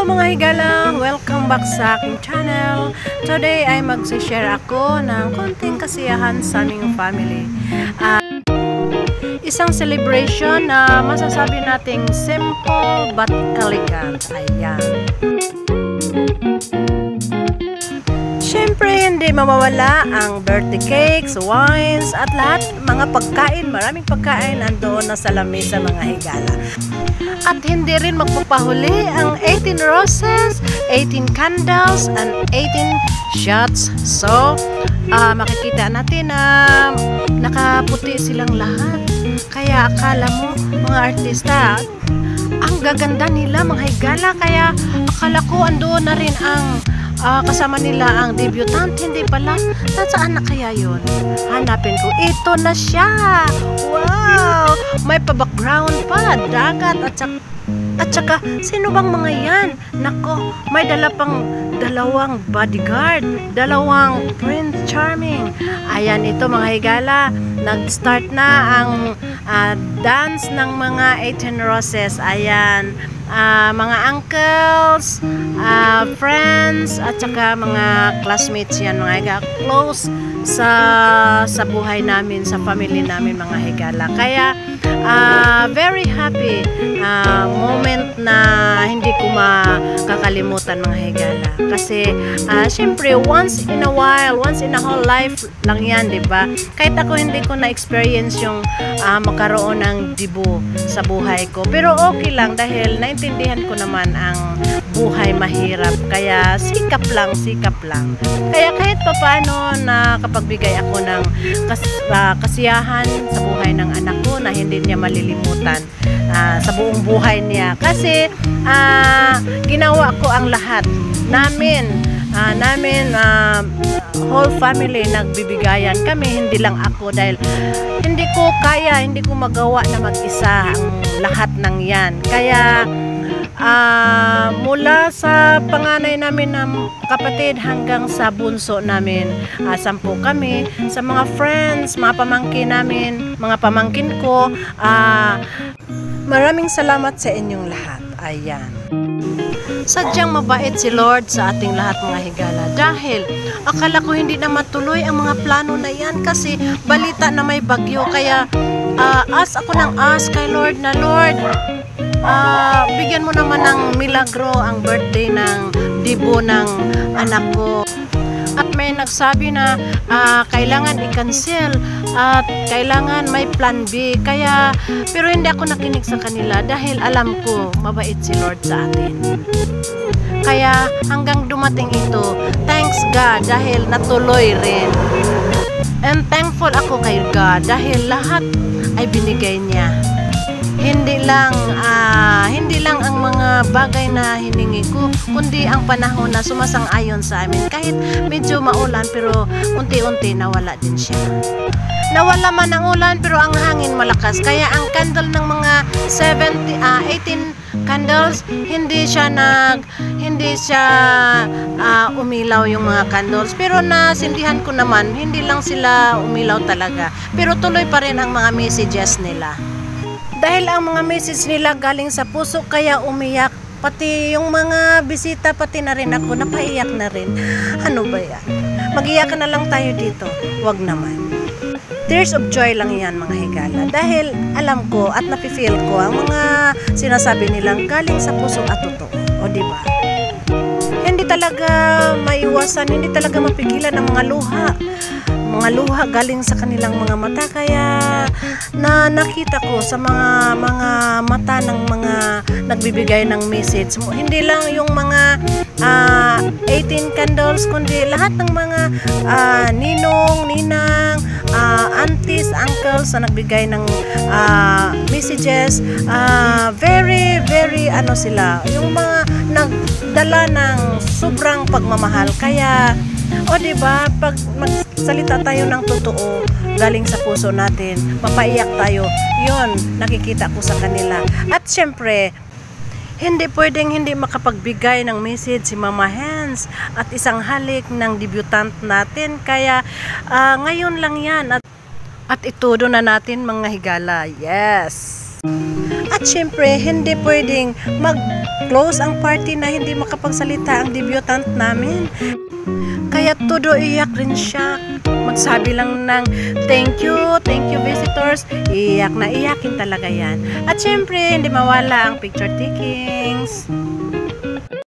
Hello mga higala! Welcome back sa aking channel. Today ay mag-share ako ng konting kasiyahan sa aming family. Ah, isang celebration na masasabi nating simple but elegant. Ayan. Siyempre, hindi mawawala ang birthday cakes, wines, at lahat mga pagkain, maraming pagkain nandoon na sa lamesa mga higala. At hindi rin magpapahuli ang 18 roses, 18 candles, and 18 shots. So, ah, makikita natin na nakaputi silang lahat. Kaya akala mo, mga artista, ang gaganda nila mga higala. Kaya akala ko andoon na rin ang ah, kasama nila ang debutant. Hindi pala. Nasaan na kaya yun? Hanapin ko. Ito na siya! Wow! May pa-background pa. Dagat at saka at saka, sino bang mga yan? Nako, may dala pang dalawang bodyguard, dalawang Prince Charming. Ayan, ito mga higala, nag-start na ang ah, dance ng mga 18 roses. Ayan, ah, mga uncles, ah, friends, at saka mga classmates yan, mga higa, close sa sa buhay namin, sa family namin mga higala. Kaya, ah, very happy ah, moment na hindi ko makakalimutan mga higala. Kasi, ah, syempre, once in a while, once in a whole life lang yan, di ba? Kahit ako hindi ko na-experience yung ah, magkaroon ng dibo sa buhay ko. Pero okay lang dahil naintindihan ko naman ang buhay mahirap. Kaya sikap lang, sikap lang. Kaya kahit pa paano na kapagbigay ako ng kas, ah, kasiyahan sa buhay ng anak ko na hindi niya malilimutan ah, sa buong buhay niya. Kasi ah, ginawa ko ang lahat namin. Ah, namin ah, whole family nagbibigayan kami hindi lang ako dahil hindi ko kaya hindi ko magawa na mag-isa lahat ng yan. Kaya ah, mula sa panganay namin ng kapatid hanggang sa bunso namin ah, sampu kami. Sa mga friends mga pamangkin namin mga pamangkin ko ah, maraming salamat sa inyong lahat. Ayan. Sadyang mabait si Lord sa ating lahat mga higala. Dahil akala ko hindi na matuloy ang mga plano na yan kasi balita na may bagyo. Kaya ah, ask ako ng ask kay Lord na Lord ah, bigyan mo naman ng milagro ang birthday ng dibo ng anak ko may nagsabi na ah, kailangan i-cancel at kailangan may plan B. Kaya pero hindi ako nakinig sa kanila dahil alam ko mabait si Lord sa atin. Kaya hanggang dumating ito thanks God dahil natuloy rin. And thankful ako kay God dahil lahat ay binigay niya hindi lang ah, hindi lang ang mga bagay na hiningi ko kundi ang panahon na sumasang-ayon sa amin. Kahit medyo maulan pero unti-unti nawala din siya. Nawala man ang ulan pero ang hangin malakas. Kaya ang candle ng mga 70 ah, 18 candles hindi siya nag hindi siya ah, umilaw yung mga candles. Pero nasindihan ko naman hindi lang sila umilaw talaga. Pero tuloy pa rin ang mga messages nila dahil ang mga message nila galing sa puso kaya umiyak. Pati yung mga bisita pati na rin ako. Napaiyak na rin. Ano ba yan? Magiyak na lang tayo dito. Wag naman. Tears of joy lang yan mga higala. Dahil alam ko at nafe-feel ko ang mga sinasabi nilang galing sa puso at totoo. O di ba? Hindi talaga maiwasan hindi talaga mapigilan ang mga luha mga luha galing sa kanilang mga mata. Kaya na nakita ko sa mga mga mata ng mga nagbibigay ng message mo. Hindi lang yung mga ah, 18 candles kundi lahat ng mga ah, ninong, ninang ah, aunties, uncles na nagbigay ng ah, messages. Ah, very very ano sila yung mga nagdala ng sobrang pagmamahal. Kaya o ba pag magsalita tayo ng totoo galing sa puso natin, mapaiyak tayo. 'Yon, nakikita ko sa kanila. At syempre, hindi pwedeng hindi makapagbigay ng message si Mama Hands at isang halik ng debutant natin. Kaya ah, ngayon lang yan at, at itudo na natin mga higala. Yes! At syempre, hindi pwedeng mag-close ang party na hindi makapagsalita ang debutant namin. Kaya todo iyak rin siya. Magsabi lang ng thank you, thank you visitors. Iyak na iyakin talaga yan. At syempre, hindi mawala ang picture takings.